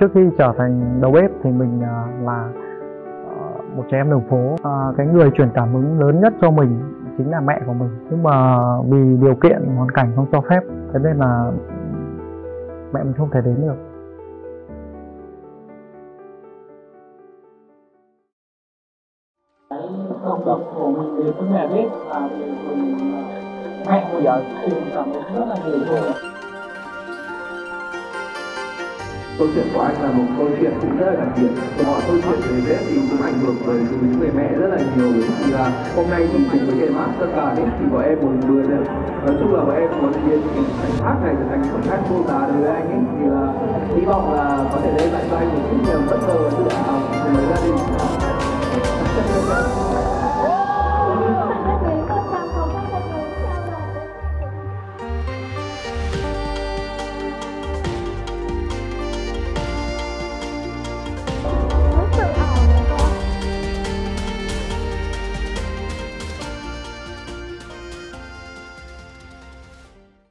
trước khi trở thành đầu bếp thì mình à, là ờ, một trẻ em đường phố. À, cái người truyền cảm hứng lớn nhất cho mình chính là mẹ của mình. Nhưng mà vì điều kiện hoàn cảnh không cho phép thế nên là mẹ mình không thể đến được. Cái công việc của mình thì với à, mẹ biết là mình mẹ của vợ truyền mình cảm hứng rất là nhiều luôn câu chuyện của anh là một câu chuyện cũng rất là đặc biệt. Mọi câu chuyện về Tết thì cũng ảnh hưởng bởi từ những người mẹ rất là nhiều. Thì là hôm nay thì cùng với cái mát tất cả đấy thì bọn em muốn đưa lên nói chung là bọn em muốn biến cái khoảnh khắc này trở thành khoảnh khắc vô giá đối với anh ấy. Thì là hy vọng là có thể đem lại cho anh một chút niềm bất ngờ